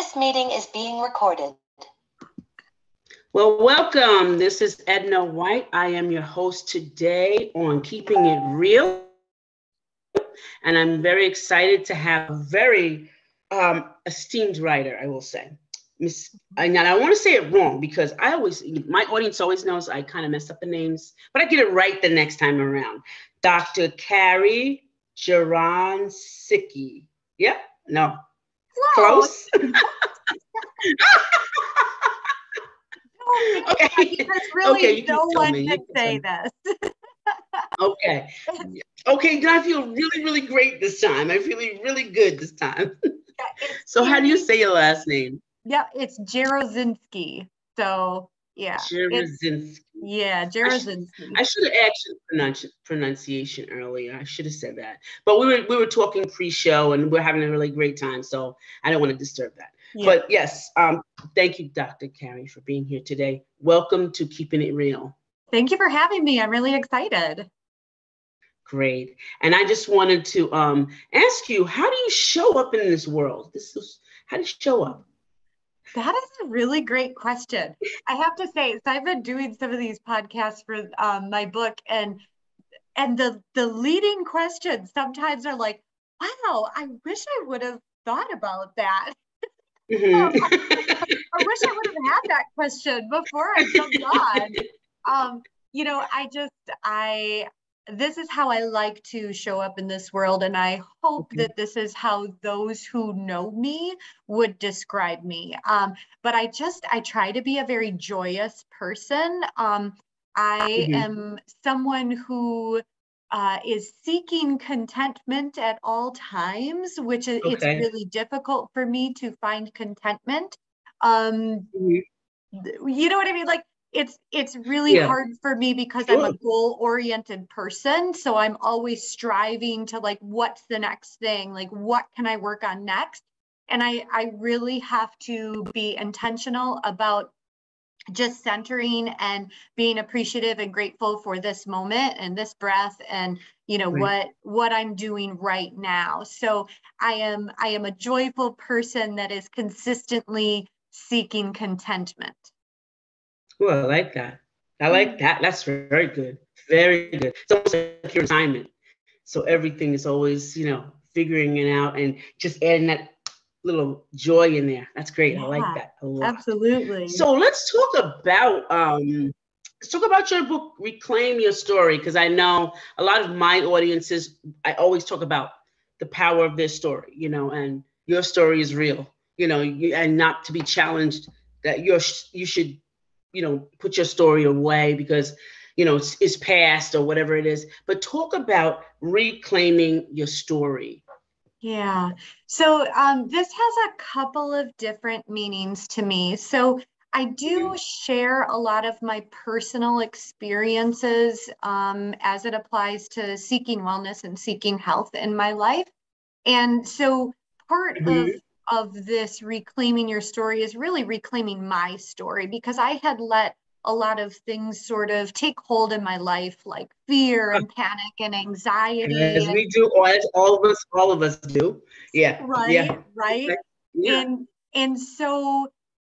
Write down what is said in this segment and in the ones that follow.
This meeting is being recorded. Well, welcome. This is Edna White. I am your host today on Keeping It Real. And I'm very excited to have a very um, esteemed writer, I will say. Miss, and I want to say it wrong because I always, my audience always knows I kind of mess up the names, but I get it right the next time around. Dr. Carrie Jaransicki. Yep, no, Close. okay. There's really okay, no one can say this. okay. Okay, I feel really, really great this time. I'm feeling really good this time. so how do you say your last name? Yeah, it's Jarosinski. So yeah. Jarosinski. Yeah, Jarosinski. I, should have asked pronunci- pronunciation earlier. I should have said that. But we were we were talking pre-show and we're having a really great time. So I don't want to disturb that. Yeah. But yes, um, thank you, Dr. Carrie, for being here today. Welcome to Keeping It Real. Thank you for having me. I'm really excited. Great. And I just wanted to um, ask you, how do you show up in this world? This is how do you show up? That is a really great question. I have to say, so I've been doing some of these podcasts for um, my book, and and the the leading questions sometimes are like, "Wow, I wish I would have thought about that." Mm-hmm. um, I wish I would have had that question before I jumped on. Um, you know, I just I this is how I like to show up in this world. And I hope okay. that this is how those who know me would describe me. Um, but I just, I try to be a very joyous person. Um, I mm-hmm. am someone who uh, is seeking contentment at all times, which is okay. it's really difficult for me to find contentment. Um, mm-hmm. You know what I mean? Like it's it's really yeah. hard for me because sure. i'm a goal oriented person so i'm always striving to like what's the next thing like what can i work on next and i i really have to be intentional about just centering and being appreciative and grateful for this moment and this breath and you know right. what what i'm doing right now so i am i am a joyful person that is consistently seeking contentment well, I like that. I like that. That's very good. Very good. It's almost like your assignment. So everything is always, you know, figuring it out and just adding that little joy in there. That's great. Yeah, I like that a lot. Absolutely. So let's talk about um let's talk about your book, Reclaim Your Story, because I know a lot of my audiences, I always talk about the power of their story, you know, and your story is real, you know, you, and not to be challenged that you're you should you know put your story away because you know it's, it's past or whatever it is. But talk about reclaiming your story. Yeah. So um, this has a couple of different meanings to me. So I do share a lot of my personal experiences um, as it applies to seeking wellness and seeking health in my life. And so part mm-hmm. of of this reclaiming your story is really reclaiming my story because I had let a lot of things sort of take hold in my life, like fear and panic and anxiety. As we do, as all of us, all of us do. Yeah. Right. Yeah. Right. Yeah. And and so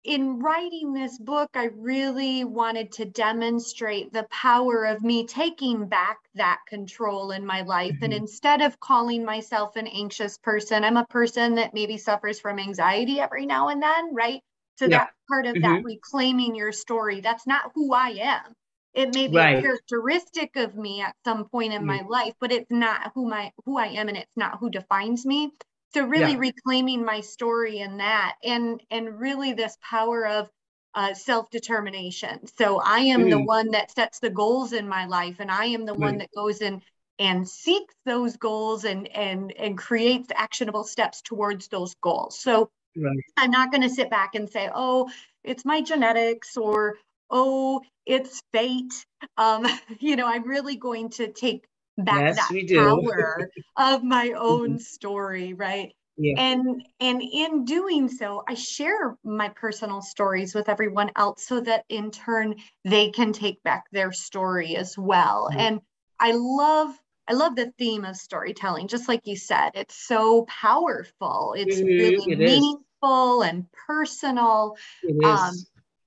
in writing this book, I really wanted to demonstrate the power of me taking back that control in my life. Mm-hmm. And instead of calling myself an anxious person, I'm a person that maybe suffers from anxiety every now and then, right? So yeah. that's part of mm-hmm. that reclaiming your story. That's not who I am. It may be right. a characteristic of me at some point in mm-hmm. my life, but it's not who my who I am and it's not who defines me so really yeah. reclaiming my story in that and and really this power of uh, self-determination so i am mm. the one that sets the goals in my life and i am the right. one that goes in and seeks those goals and and and creates actionable steps towards those goals so right. i'm not going to sit back and say oh it's my genetics or oh it's fate um you know i'm really going to take back yes, that power of my own mm-hmm. story, right? Yeah. And and in doing so, I share my personal stories with everyone else so that in turn they can take back their story as well. Mm-hmm. And I love I love the theme of storytelling, just like you said. It's so powerful. It's mm-hmm, really it meaningful powerful and personal. It is. Um,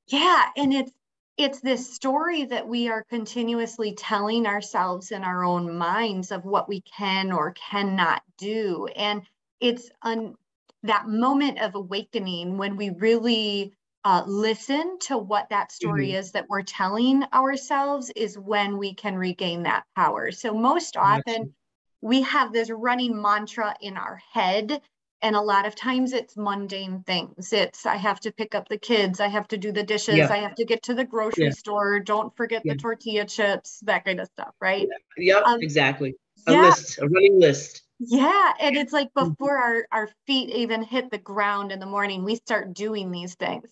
yeah, and it's it's this story that we are continuously telling ourselves in our own minds of what we can or cannot do. And it's un, that moment of awakening when we really uh, listen to what that story Mhm. is that we're telling ourselves is when we can regain that power. So most often we have this running mantra in our head and a lot of times it's mundane things it's i have to pick up the kids i have to do the dishes Yeah. i have to get to the grocery Yeah. store don't forget Yeah. the tortilla chips that kind of stuff right Yep, um, exactly. A yeah list, a running list. yeah and it's like Mhm. before our, our feet even hit the ground in the morning we start doing these things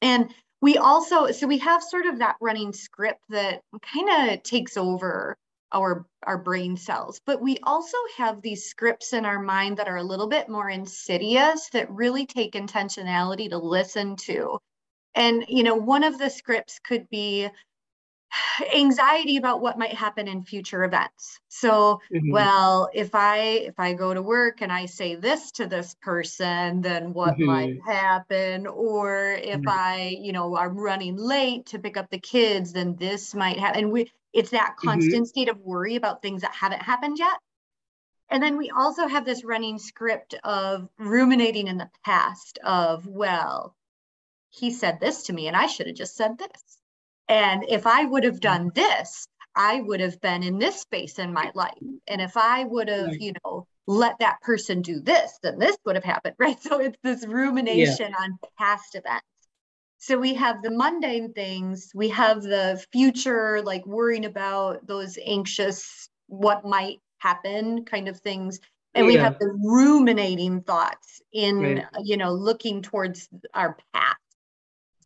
and we also so we have sort of that running script that kind of takes over our our brain cells. But we also have these scripts in our mind that are a little bit more insidious that really take intentionality to listen to. And you know one of the scripts could be anxiety about what might happen in future events. So Mhm. well if i if i go to work and i say this to this person then what might happen? Or if Right. i you know i'm running late to pick up the kids then this might happen and we it's that mm-hmm. constant state of worry about things that haven't happened yet and then we also have this running script of ruminating in the past of well he said this to me and i should have just said this and if I would have mm-hmm. done this, I would have been in this space in my life. And if I would have, Right. you know, let that person do this, then this would have happened, right? So it's this rumination on past events. So we have the mundane things, we have the future, like worrying about those anxious, what might happen kind of things. And we have the ruminating thoughts in, Right. you know, looking towards our past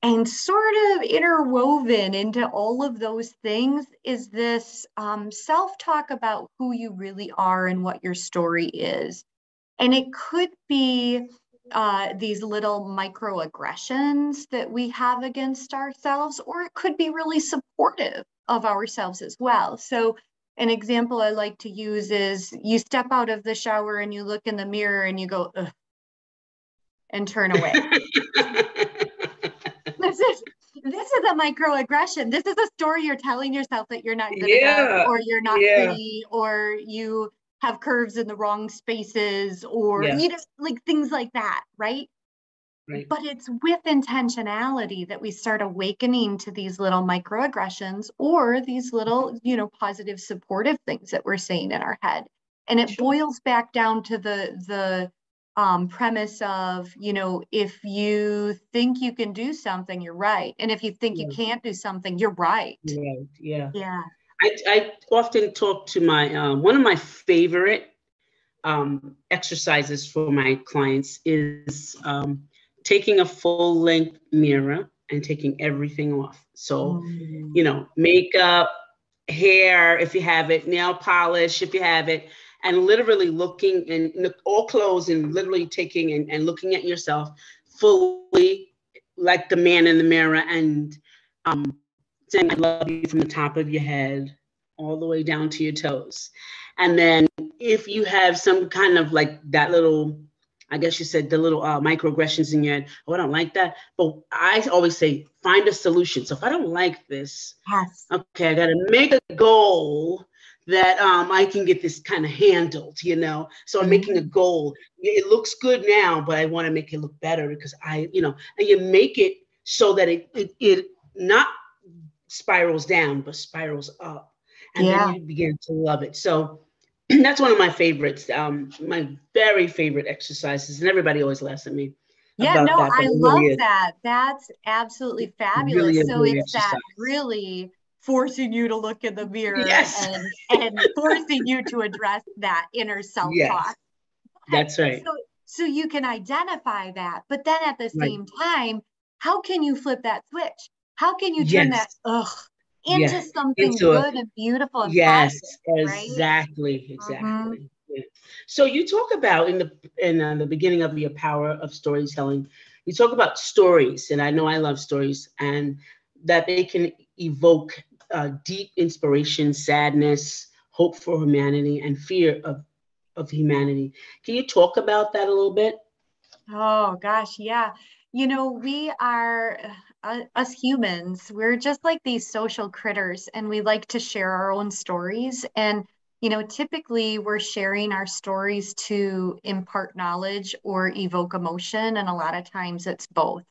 and sort of interwoven into all of those things is this um, self talk about who you really are and what your story is. And it could be uh, these little microaggressions that we have against ourselves, or it could be really supportive of ourselves as well. So, an example I like to use is you step out of the shower and you look in the mirror and you go, Ugh, and turn away. this is this is a microaggression. This is a story you're telling yourself that you're not good Yeah, enough, or you're not yeah. pretty, or you have curves in the wrong spaces, or Yeah. you know, like things like that, right? Right. But it's with intentionality that we start awakening to these little microaggressions or these little, you know, positive supportive things that we're saying in our head. And it Sure. boils back down to the the um, premise of, you know, if you think you can do something, you're right. And if you think you can't do something, you're right. Right, yeah. Yeah. I, I often talk to my um, one of my favorite um, exercises for my clients is um, taking a full length mirror and taking everything off. So, Mm. you know, makeup, hair, if you have it, nail polish, if you have it, and literally looking and all clothes and literally taking and, and looking at yourself fully like the man in the mirror and um, saying, I love you from the top of your head all the way down to your toes. And then if you have some kind of like that little, I guess you said the little uh, microaggressions in your head, oh, I don't like that. But I always say, find a solution. So if I don't like this, Yes. okay, I got to make a goal that um, I can get this kind of handled, you know. So I'm making a goal. It looks good now, but I want to make it look better because I, you know, and you make it so that it it, it not spirals down, but spirals up, and Yeah. then you begin to love it. So that's one of my favorites. Um, my very favorite exercises, and everybody always laughs at me. Yeah, no, that, I really love that. That's absolutely fabulous. a so it's that really forcing you to look in the mirror Yes. and, and forcing you to address that inner self-talk. Yes. That's right. So, so you can identify that, but then at the Right. same time, how can you flip that switch? How can you turn that ugh into Yes. something Into a- good and beautiful and yes positive, right? exactly exactly Yeah. so you talk about in the in uh, the beginning of your power of storytelling you talk about stories and i know i love stories and that they can evoke uh, deep inspiration sadness hope for humanity and fear of of humanity can you talk about that a little bit Oh gosh, yeah. You know, we are uh, us humans, we're just like these social critters and we like to share our own stories and you know, typically we're sharing our stories to impart knowledge or evoke emotion and a lot of times it's both.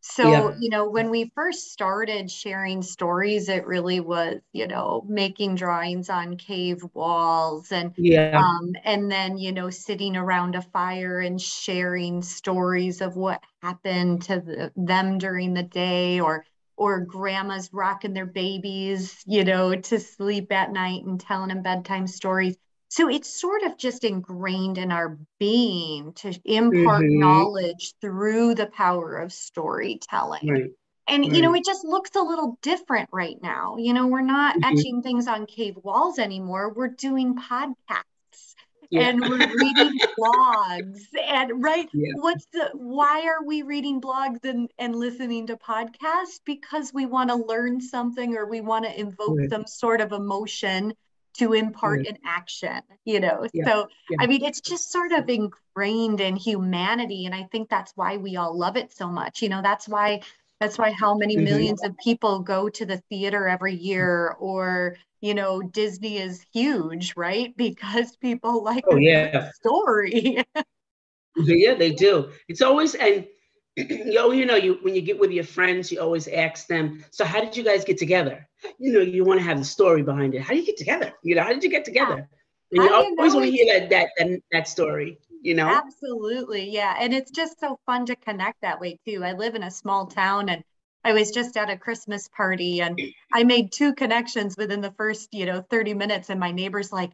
So, yeah. you know, when we first started sharing stories, it really was, you know, making drawings on cave walls and yeah. um, and then, you know, sitting around a fire and sharing stories of what happened to the, them during the day or or grandmas rocking their babies, you know, to sleep at night and telling them bedtime stories. So it's sort of just ingrained in our being to impart mm-hmm. knowledge through the power of storytelling. Right. And right. you know, it just looks a little different right now. You know, we're not mm-hmm. etching things on cave walls anymore. We're doing podcasts yeah. and we're reading blogs and right yeah. what's the why are we reading blogs and, and listening to podcasts because we want to learn something or we want to invoke right. some sort of emotion to impart an action, you know. Yeah. So, yeah. I mean, it's just sort of ingrained in humanity. And I think that's why we all love it so much. You know, that's why that's why how many mm-hmm. millions of people go to the theater every year or you know disney is huge right because people like oh, yeah. story yeah they do it's always and you know you know you when you get with your friends you always ask them so how did you guys get together you know you want to have the story behind it. How do you get together? You know how did you get together? And you always want to hear that, that that that story you know? Absolutely yeah. And it's just so fun to connect that way too. I live in a small town and i was just at a christmas party and i made two connections within the first you know 30 minutes and my neighbor's like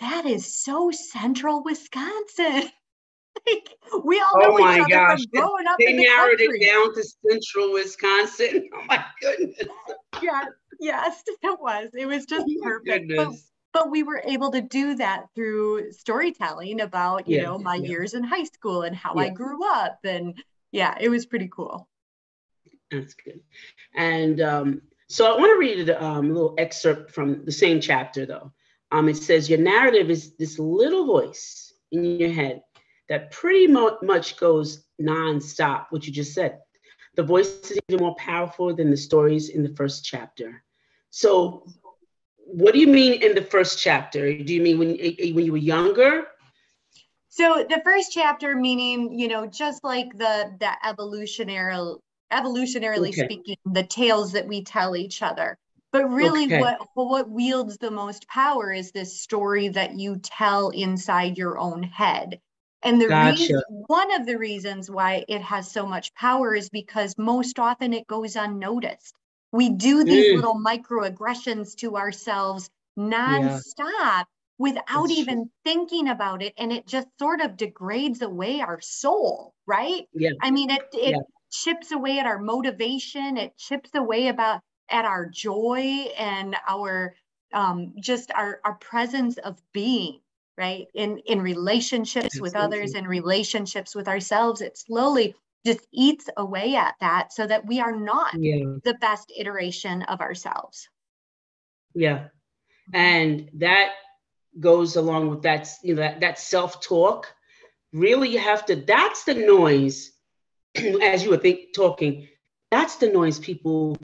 that is so central wisconsin like we all know oh my each gosh. from growing up they in the narrowed country. it down to central wisconsin. Oh my goodness. Yeah yes it was. It was just oh perfect but, but, we were able to do that through storytelling about you know my years in high school and how i grew up and yeah it was pretty cool. That's good. And um, so i want to read um, a little excerpt from the same chapter though. Um, it says your narrative is this little voice in your head that pretty much goes nonstop, what you just said. The voice is even more powerful than the stories in the first chapter. So, what do you mean in the first chapter? Do you mean when, eh, eh, when you were younger? So the first chapter, meaning you know, just like the the evolutionary, evolutionarily okay. speaking, the tales that we tell each other. But really, okay. what what wields the most power is this story that you tell inside your own head. And the gotcha. reason, one of the reasons why it has so much power is because most often it goes unnoticed. We do these mm. little microaggressions to ourselves nonstop yeah. without That's even true. thinking about it. And it just sort of degrades away our soul, right? Yeah. I mean, it, it yeah. chips away at our motivation, it chips away about at our joy and our um, just our, our presence of being right? In in relationships with others in relationships with ourselves it slowly just eats away at that so that we are not yeah. the best iteration of ourselves. Yeah. And that goes along with that you know that, that self-talk. Really you have to that's the noise as you were think, talking that's the noise people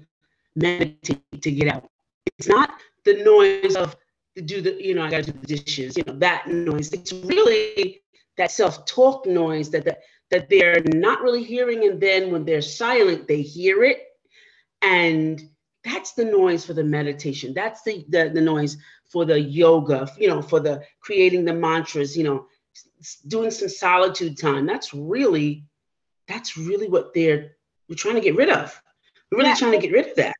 meditate to get out. It's not the noise of to do the, you know, I got to do the dishes, you know, that noise. It's really that self-talk noise that, that that they're not really hearing, and then when they're silent, they hear it, and that's the noise for the meditation. That's the the, the noise for the yoga, you know, for the creating the mantras, you know, doing some solitude time. That's really, that's really what they're we're trying to get rid of. We're really yeah. trying to get rid of that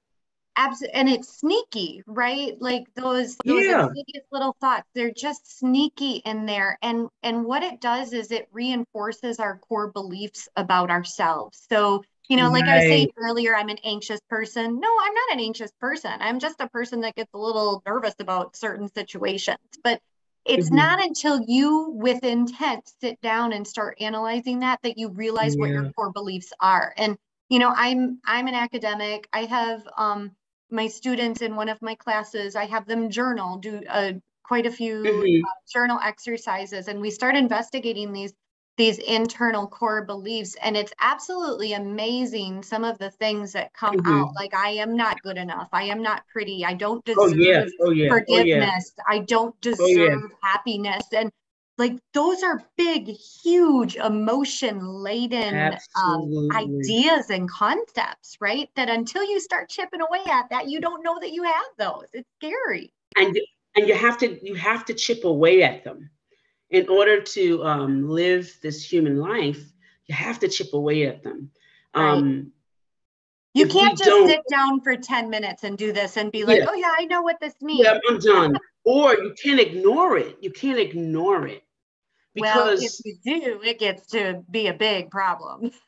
absolutely and it's sneaky right? Like those those yeah. little thoughts. They're just sneaky in there. And and what it does is it reinforces our core beliefs about ourselves. So you know like right. i was saying earlier i'm an anxious person. No i'm not an anxious person. I'm just a person that gets a little nervous about certain situations. But it's mm-hmm. not until you with intent sit down and start analyzing that that you realize yeah. what your core beliefs are. And you know i'm i'm an academic. I have um my students in one of my classes, I have them journal, do uh, quite a few mm-hmm. uh, journal exercises, and we start investigating these these internal core beliefs and it's absolutely amazing some of the things that come Mhm. out like i am not good enough i am not pretty i don't Oh deserve. Oh yeah. Oh yeah. forgiveness i don't deserve yeah. happiness and like those are big huge emotion laden um, ideas and concepts right? That until you start chipping away at that you don't know that you have those. It's scary. And you- and you have to you have to chip away at them. In order to um, live this human life you have to chip away at them. Right. um, you can't just sit down for 10 minutes and do this and be like Yeah. oh yeah i know what this means. Yeah i'm done. Or you can't ignore it. You can't ignore it well if you do it gets to be a big problem.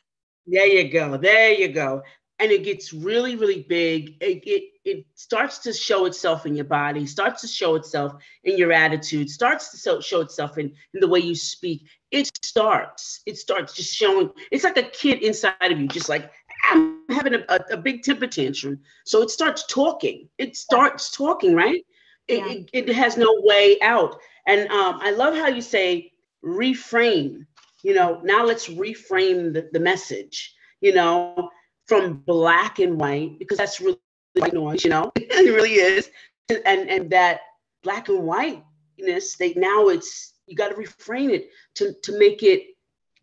There you go there you go. And it gets really really big. It, it it starts to show itself in your body starts to show itself in your attitude starts to so, show itself in, in the way you speak. It starts it starts just showing it's like a kid inside of you just like i'm having a, a, a big temper tantrum. So it starts talking it starts talking right? It, Yeah. it, it has no way out. And um, i love how you say reframe you know now let's reframe the, the message you know from black and white because that's really white noise you know? It really is. And and that black and whiteness they now it's you got to reframe it to to make it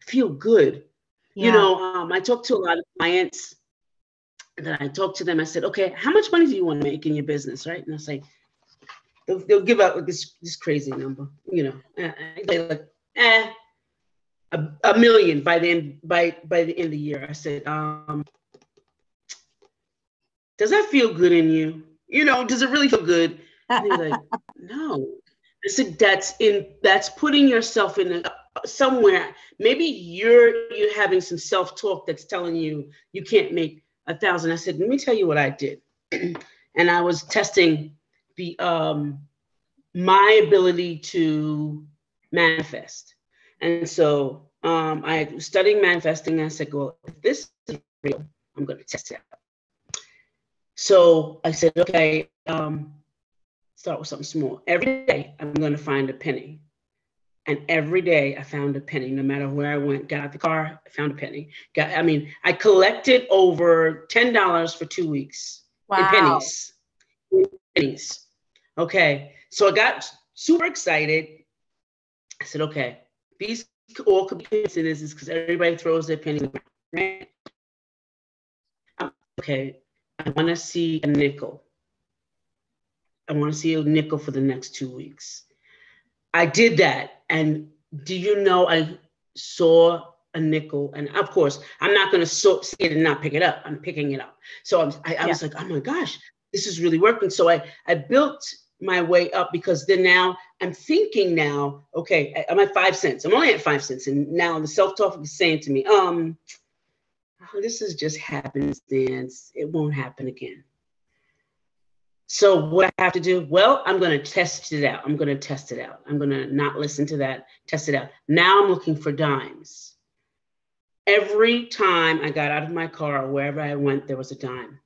feel good. You know um, i talk to a lot of clients and then i talk to them i said okay how much money do you want to make in your business? Right? And i say they'll, they'll give out this this crazy number you know? They're like eh. A, a million by the end by by the end of the year i said um does that feel good in you? You know does it really feel good? And they're like no. I said that's in that's putting yourself in a, somewhere. Maybe you're you're having some self-talk that's telling you you can't make a thousand. I said let me tell you what i did. And i was testing the um my ability to manifest and so um, I was studying manifesting. And I said, well, if this is real, I'm going to test it out. So I said, okay, um, start with something small. Every day, I'm going to find a penny. And every day I found a penny, no matter where I went, got out the car, I found a penny. Got, I mean, I collected over $10 for two weeks in pennies. In pennies. Okay. So I got super excited. I said, okay, these all could be coincidences because everybody throws their right? Um, Okay. I want to see a nickel. I want to see a nickel for the next two weeks. I did that. And do you know, I saw a nickel. And of course, I'm not going to so, see it and not pick it up. I'm picking it up. So I'm, I, I was like, oh my gosh, this is really working. So I, I built my way up because then now I'm thinking now, okay, I'm at five cents. I'm only at five cents. And now the self-talk is saying to me, um, oh, this is just happenstance. It won't happen again. So what I have to do? Well, I'm going to test it out. I'm going to test it out. I'm going to not listen to that, test it out. Now I'm looking for dimes. Every time I got out of my car or wherever I went, there was a dime.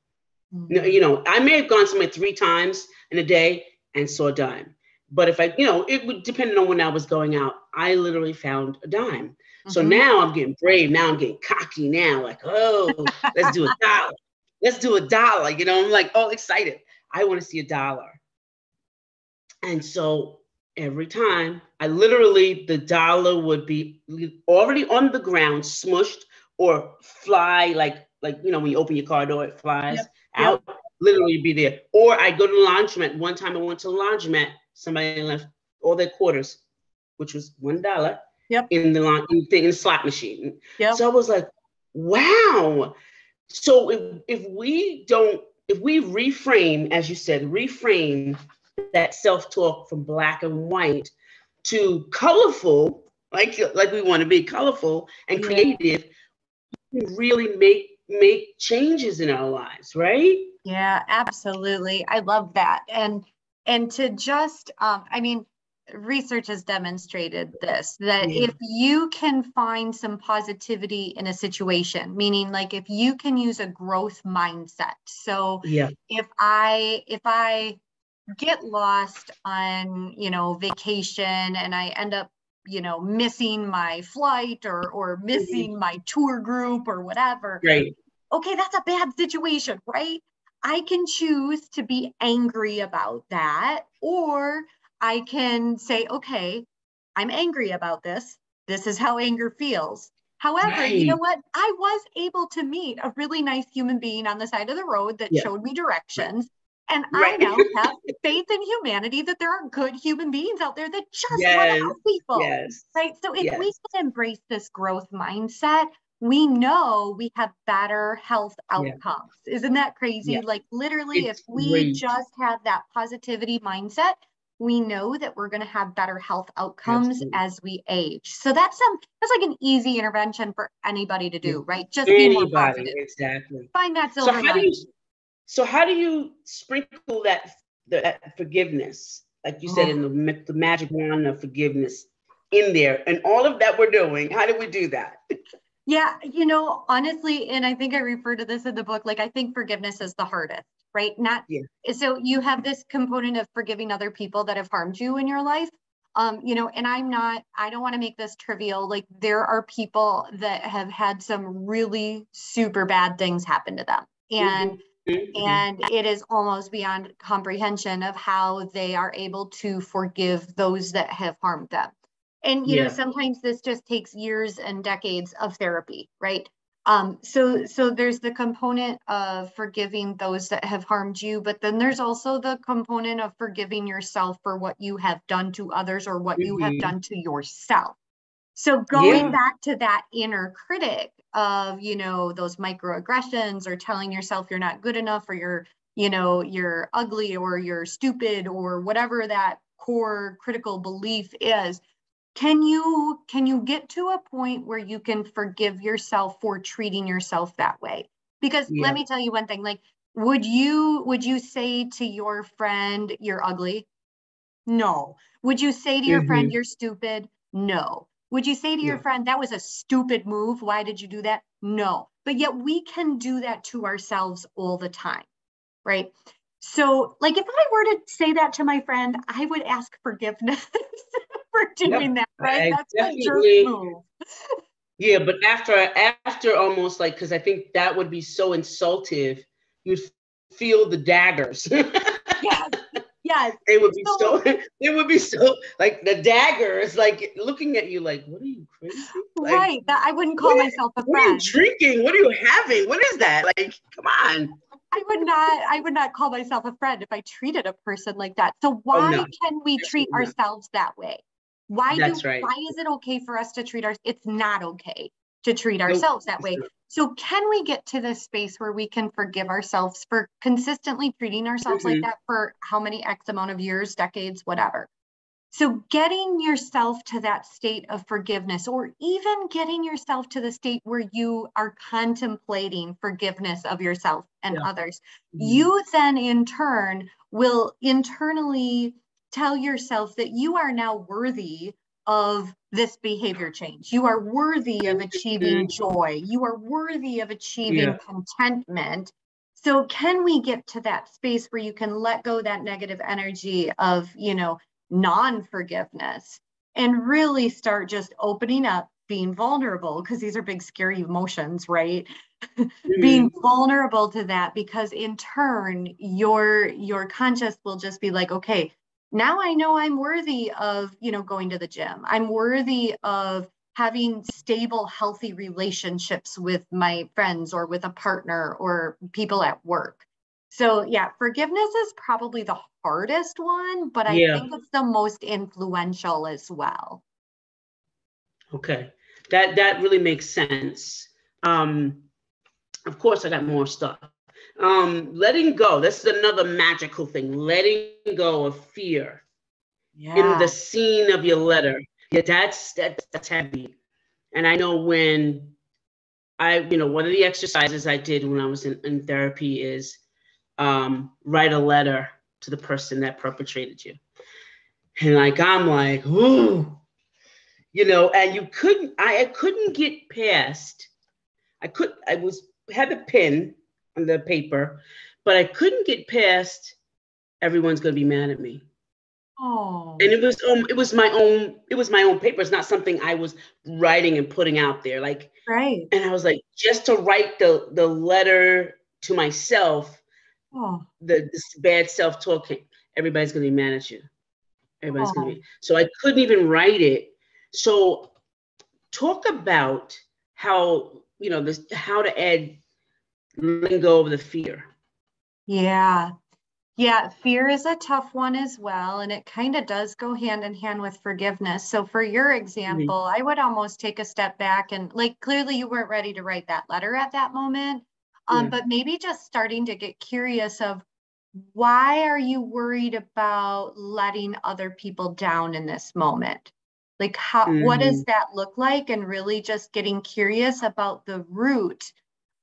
No, you know, I may have gone somewhere three times in a day and saw a dime. But if I, you know, it would depend on when I was going out. I literally found a dime. So Mhm. now I'm getting brave. Now I'm getting cocky. Now, like, oh, let's do a dollar. Let's do a dollar. You know, I'm like all excited. I want to see a dollar. And so every time, I literally the dollar would be already on the ground, smushed or fly like like you know when you open your car door, it flies Yep, out. Literally be there. Or I go to the laundromat. One time I went to the laundromat. Somebody left all their quarters, which was one dollar, Yep. in the laun- in the, in the slot machine. Yep. So I was like, wow. So if if we don't, if we reframe, as you said, reframe that self-talk from black and white to colorful, like like we want to be colorful and Yeah. creative, we can really make make changes in our lives, right? Yeah, absolutely. I love that. And and to just um I mean research has demonstrated this that Yeah. if you can find some positivity in a situation, meaning like if you can use a growth mindset. So Yeah. if I if I get lost on, you know, vacation and I end up you know, missing my flight or or missing my tour group or whatever. Right. Okay, that's a bad situation, right? I can choose to be angry about that, or I can say, okay, I'm angry about this. This is how anger feels. However, Right. you know what? I was able to meet a really nice human being on the side of the road that Yeah. showed me directions. And Right. I now have faith in humanity that there are good human beings out there that just want to help people. Yes. Right. So if we can embrace this growth mindset, we know we have better health Yeah. outcomes. Isn't that crazy? Yeah. Like literally, It's if we great. just have that positivity mindset, we know that we're going to have better health outcomes Absolutely. as we age. So that's some that's like an easy intervention for anybody to do, right? Just be more Anybody. Exactly. Find that So silver how do you so how do you sprinkle that that forgiveness, like you said Oh. in the, the magic wand of forgiveness in there and all of that we're doing? How do we do that? Yeah, you know, honestly, and I think I refer to this in the book, like I think forgiveness is the hardest, right? Not Yeah. so you have this component of forgiving other people that have harmed you in your life. Um, you know, and I'm not, I don't want to make this trivial. Like there are people that have had some really super bad things happen to them. And Mhm. and it is almost beyond comprehension of how they are able to forgive those that have harmed them and you know sometimes this just takes years and decades of therapy right um so so there's the component of forgiving those that have harmed you but then there's also the component of forgiving yourself for what you have done to others or what you have Mhm. done to yourself so going Yeah. back to that inner critic of, you know, those microaggressions or telling yourself you're not good enough or you're, you know, you're ugly or you're stupid or whatever that core critical belief is, can you can you get to a point where you can forgive yourself for treating yourself that way? Because Yeah. let me tell you one thing, like would you would you say to your friend you're ugly? No. Would you say to your mm-hmm. friend you're stupid? No. Would you say to your No. friend that was a stupid move? Why did you do that? No. But yet we can do that to ourselves all the time, right? So, like if I were to say that to my friend, I would ask forgiveness for doing that, right? I That's a jerk move. Yeah, but after after almost like because I think that would be so insultive, you'd feel the daggers. Yes. Yes. they would be So- so they would be so like the daggers like looking at you like what are you crazy? Like, right. That I wouldn't call myself a What are you drinking? What are you having? What is that? Like, come on. I would not I would not call myself a friend if I treated a person like that. So why Oh, no. can we treat Absolutely not. ourselves that way? Why That's do right. why is it okay for us to treat our it's not okay to treat Nope. ourselves that way. So can we get to this space where we can forgive ourselves for consistently treating ourselves like Mhm. that for how many X amount of years, decades, whatever? So getting yourself to that state of forgiveness, or even getting yourself to the state where you are contemplating forgiveness of yourself and Yeah. others, Mm-hmm. you then in turn will internally tell yourself that you are now worthy of this behavior change. You are worthy of achieving joy. You are worthy of achieving Yeah. contentment. So can we get to that space where you can let go that negative energy of, you know, non-forgiveness and really start just opening up, being vulnerable because these are big scary emotions, right? Mm-hmm. being vulnerable to that because in turn your your conscious will just be like okay now i know i'm worthy of you know going to the gym. I'm worthy of having stable healthy relationships with my friends or with a partner or people at work so yeah forgiveness is probably the hardest one but i Yeah. think it's the most influential as well Okay, that that really makes sense. Um, of course, I got more stuff. Um, letting go. This is another magical thing. Letting go of fear Yeah. in the scene of your letter. Yeah, that's that's that's heavy. And I know when I, you know, one of the exercises I did when I was in, in therapy is um, write a letter to the person that perpetrated you. And like I'm like, ooh, you know, and you couldn't, I, I couldn't get past. I could, I was had the pen on the paper, but I couldn't get past. Everyone's gonna be mad at me. Oh. And it was um it was my own it was my own paper. It's not something I was writing and putting out there. Like right. And I was like, just to write the the letter to myself, Oh. the this bad self-talk, everybody's gonna be mad at you. Everybody's gonna Oh. be so I couldn't even write it. So talk about how you know this how to add letting go of the fear. Yeah. Yeah, fear is a tough one as well, and it kind of does go hand in hand with forgiveness. So, for your mm-hmm. example, I would almost take a step back and, like, clearly you weren't ready to write that letter at that moment, um, Yeah. but maybe just starting to get curious of why are you worried about letting other people down in this moment? Like, how, what does that look like? And really just getting curious about the root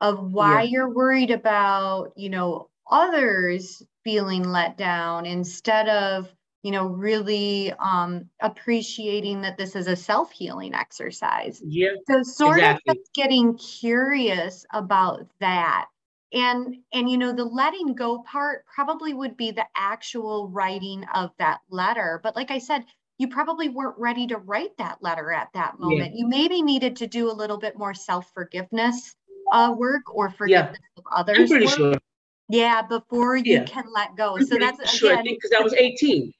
of why Yeah. you're worried about, you know, others feeling let down instead of, you know, really um, appreciating that this is a self-healing exercise. Yeah. So sort Exactly. of getting curious about that. And and you know, the letting go part probably would be the actual writing of that letter. But like I said, you probably weren't ready to write that letter at that Yeah. moment. You maybe needed to do a little bit more self-forgiveness uh, work or forgiveness of others. I'm pretty work. sure. Yeah, before you Yeah. can let go. I'm So that's sure I again, think because I was 18.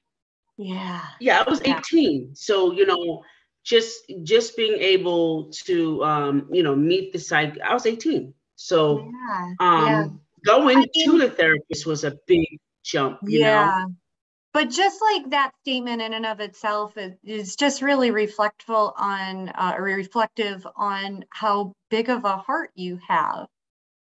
Yeah. Yeah, I was Yeah. 18. So, you know, just just being able to um, you know, meet the side I was 18. So Yeah. um yeah. going I mean- to the therapist was a big jump, you know. yeah. But just like that statement in and of itself is, is just really reflectful on, uh, or reflective on how big of a heart you have.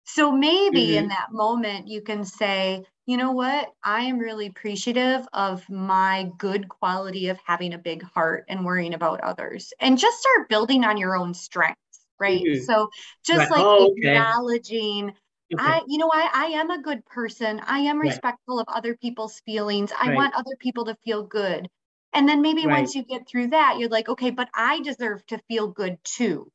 So maybe in that moment, you can say, you know what? I am really appreciative of my good quality of having a big heart and worrying about others and just start building on your own strengths, right? Mhm. So just Right. like Oh, okay. acknowledging Okay. I, you know, I, I am a good person. I am Right. respectful of other people's feelings. I Right. want other people to feel good. And then maybe once you get through that, you're like, okay, but I deserve to feel good too.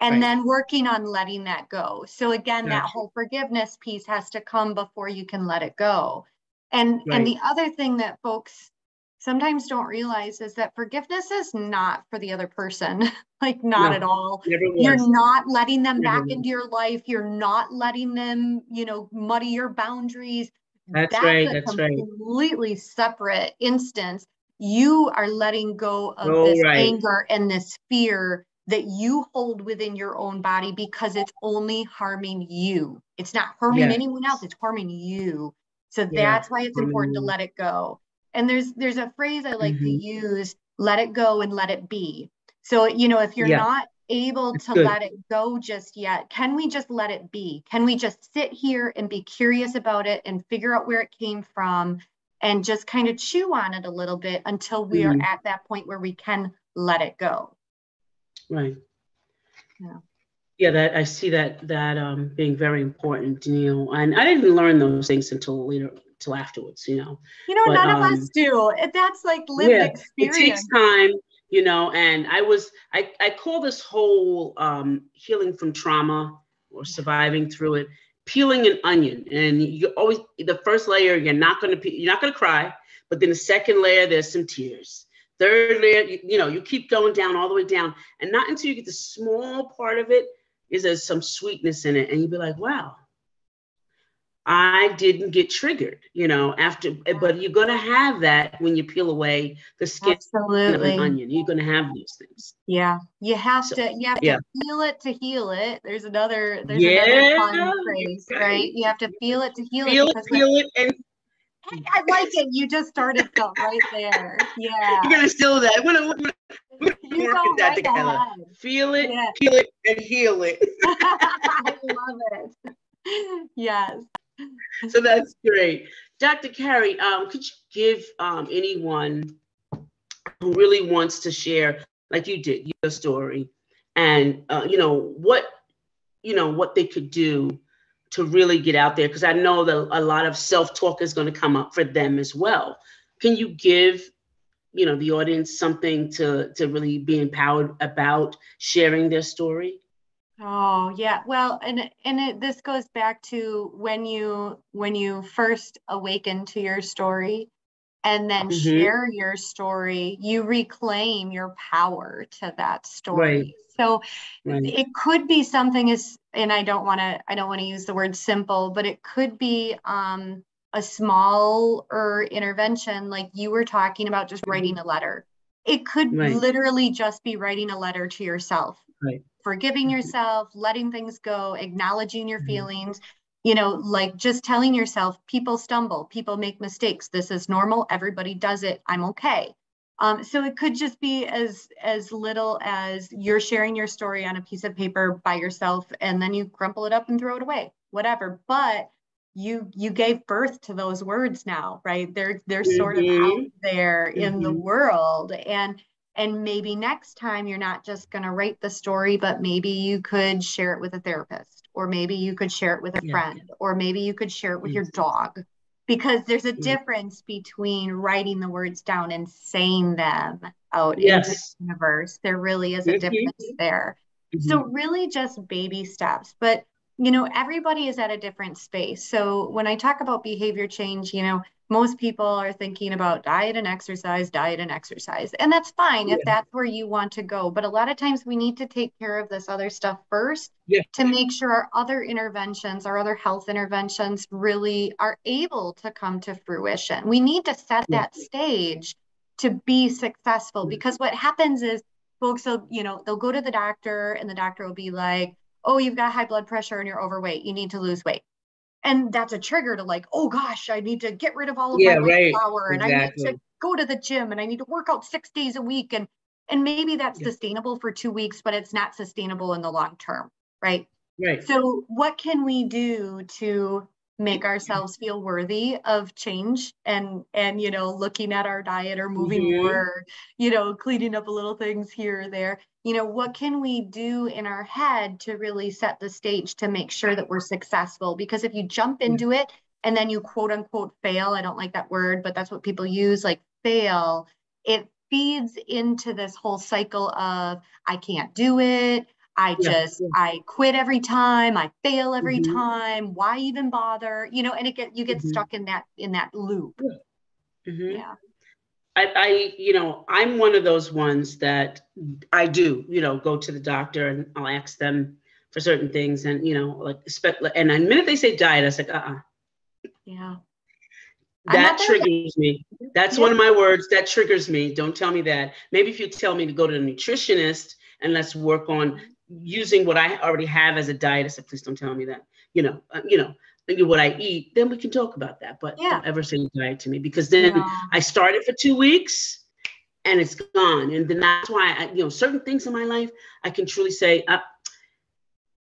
And Right. then working on letting that go. So again, that whole forgiveness piece has to come before you can let it go. And Right. and the other thing that folks sometimes don't realize is that forgiveness is not for the other person. like not No. at all you're not letting them back Never. into your life you're not letting them you know muddy your boundaries That's right, a that's right. completely separate instance you are letting go of Oh, this right. anger and this fear that you hold within your own body because it's only harming you it's not harming Yes. anyone else it's harming you so Yeah, that's why it's important to let it go and there's there's a phrase i like to Mhm. use let it go and let it be so you know if you're Yeah. not able It's to good. let it go just yet can we just let it be can we just sit here and be curious about it and figure out where it came from and just kind of chew on it a little bit until we Mhm. are at that point where we can let it go Right. Yeah. Yeah, that I see that that um being very important, you know. And I didn't learn those things until later, till afterwards, you know. you know But, none of um, us do that's like lived yeah, It experience takes time, you know. And I was I I call this whole um healing from trauma or surviving through it peeling an onion. And you always the first layer you're not gonna pe- you're not gonna cry, but then the second layer there's some tears. Third layer, you, you know, you keep going down all the way down, and not until you get the small part of it is there some sweetness in it, and you'd be like, wow, I didn't get triggered, you know, after, but you're gonna have that when you peel away the skin of absolutely an onion. You're gonna have those things. yeah you have So, to you have yeah. to feel it to heal it there's another there's another fun phrase right. you have to feel it to heal Feel it it, because when- peel it, and Hey, I like it. You just started right there. Yeah. you're gonna steal that. We're gonna, we're gonna, we're gonna You work go at that right together. ahead. Feel it, Yeah. peel it, and heal it. I love it. Yes. so that's great. Dr. Carrie, um, could you give um, anyone who really wants to share, like you did, your story, and uh, you know what, you know what they could do to really get out there? Because I know that a lot of self-talk is going to come up for them as well. Can you give, you know, the audience something to to really be empowered about sharing their story? Oh, yeah. Well, and and it, this goes back to when you when you first awaken to your story and then Mhm. share your story, you reclaim your power to that story. Right. So Right. it could be something as and I don't want to I don't want to use the word simple, but it could be um a small or intervention like you were talking about just writing a letter. It could Mm-hmm. Right. literally just be writing a letter to yourself. Forgiving Mhm. yourself, letting things go, acknowledging your Mhm. feelings, you know, like just telling yourself people stumble, people make mistakes. This is normal. Everybody does it. I'm okay. Um, so it could just be as as little as you're sharing your story on a piece of paper by yourself and then you crumple it up and throw it away, whatever. But you you gave birth to those words now, right? They're they're sort of out Mhm. there in the Mhm. world. And and maybe next time you're not just going to write the story, but maybe you could share it with a therapist, or maybe you could share it with a Yeah. friend, or maybe you could share it with your dog because there's a Mm. difference between writing the words down and saying them out into the universe. There really is a difference there. So Mhm. really just baby steps, but you know, everybody is at a different space. So when I talk about behavior change, you know, most people are thinking about diet and exercise, diet and exercise. And that's fine if that's where you want to go. But a lot of times we need to take care of this other stuff first Yeah. to make sure our other interventions, our other health interventions really are able to come to fruition. We need to set Yeah. that stage to be successful Yeah. because what happens is folks will, you know, they'll go to the doctor and the doctor will be like, oh, you've got high blood pressure and you're overweight. You need to lose weight. And that's a trigger to like, oh gosh, I need to get rid of all of Yeah, my right. flour and I need to go to the gym and I need to work out six days a week. And and maybe that's Yeah. sustainable for two weeks, but it's not sustainable in the long term, right? Right. So what can we do to make ourselves feel worthy of change and and you know looking at our diet or moving Mhm. more you know cleaning up a little things here or there. You know what can we do in our head to really set the stage to make sure that we're successful? Because if you jump into it and then you quote unquote fail i don't like that word but that's what people use like fail it feeds into this whole cycle of i can't do it I Yeah, just yeah. I quit every time, I fail every Mhm. time. Why even bother? You know, and it get you get Mhm. stuck in that in that loop. Mhm. Yeah. I, I, you know, I'm one of those ones that I do, you know, go to the doctor and I'll ask them for certain things, and you know, like, and the minute they say diet, I was like, uh, uh Yeah. That triggers me. That's Yeah. one of my words that triggers me. Don't tell me that. Maybe if you tell me to go to a nutritionist and let's work on using what I already have as a diet, I said, please don't tell me that. You know, uh, you know, what I eat, then we can talk about that. But Yeah. don't ever say diet to me because then No. I started for two weeks and it's gone. And then that's why I, you know, certain things in my life, I can truly say, uh,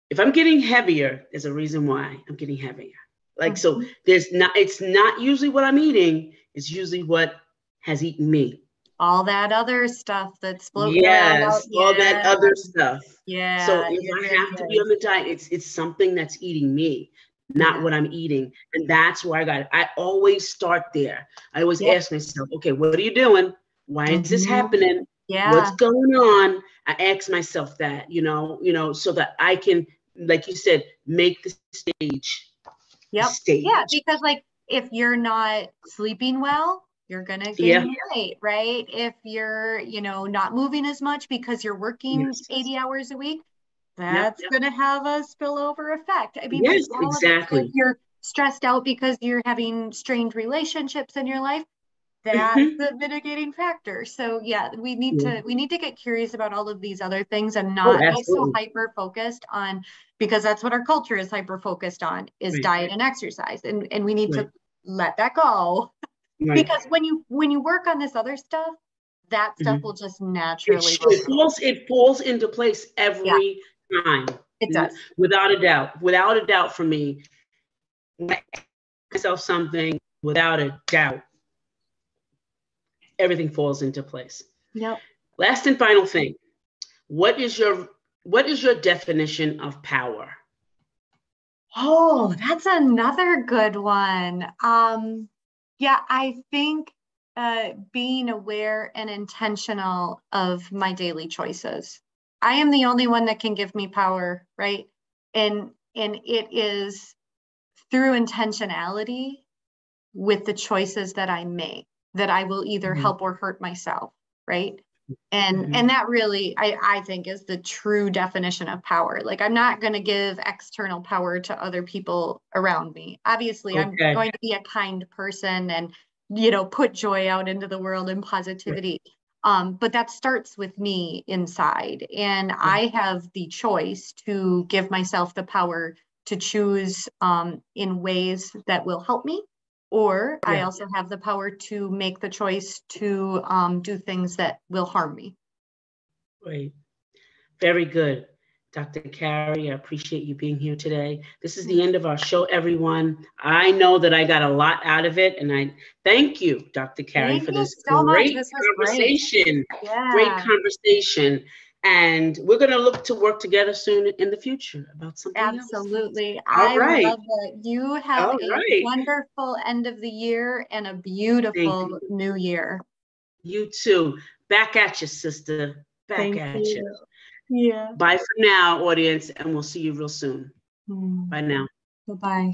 if I'm getting heavier, there's a reason why I'm getting heavier. Like, so Mhm. there's not, it's not usually what I'm eating, it's usually what has eaten me. All that other stuff that's floating around. Yes, all that other stuff. Yeah. So if I have to be on the diet, it's it's something that's eating me, not Yeah. what I'm eating. And that's where I got it. I always start there. I always ask myself, okay, what are you doing? Why is this Mhm. happening? Yeah. What's going on? I ask myself that, you know, you know, so that I can, like you said, make the stage. the Yep. Stage. Yeah, because like if you're not sleeping well, you're gonna Yeah. gain weight, right? If you're, you know, not moving as much because you're working Yes. 80 hours a week, that's yep. gonna have a spillover effect. I mean, Yes, like all of it. exactly. If you're stressed out because you're having strained relationships in your life, that's Mhm. the mitigating factor. So yeah, we need Yeah. to we need to get curious about all of these other things and Oh, not be so hyper focused on because that's what our culture is hyper focused on is Right. diet and exercise. And and we need Right. to let that go Right. because when you when you work on this other stuff, that stuff Mhm. will just naturally roll it falls it falls into place every time. It does. without a doubt without a doubt for me when I ask myself something without a doubt everything falls into place Yep. last and final thing what is your what is your definition of power Oh, that's another good one. Um, yeah, I think uh, being aware and intentional of my daily choices. I am the only one that can give me power, right? And and it is through intentionality with the choices that I make. that I will either Mhm. help or hurt myself, right? And Mhm. and that really I I think is the true definition of power. Like I'm not going to give external power to other people around me. Obviously, I'm going to be a kind person and you know put joy out into the world and positivity. Um, but that starts with me inside, and I have the choice to give myself the power to choose um, in ways that will help me or I also have the power to make the choice to um, do things that will harm me. Great. Very good. Dr. Carrie, I appreciate you being here today. This is the end of our show, everyone. I know that I got a lot out of it, and I thank you, Dr. Carrie, Thank for this so great great. conversation. Yeah. Great conversation. And we're going to look to work together soon in the future about something else. Absolutely. All I right. love it. You have All a right. wonderful end of the year and a beautiful new year. You too. Back at you, sister. Back Thank at you. you. Yeah. Bye for now, audience, and we'll see you real soon. Mm. Bye now. Bye-bye.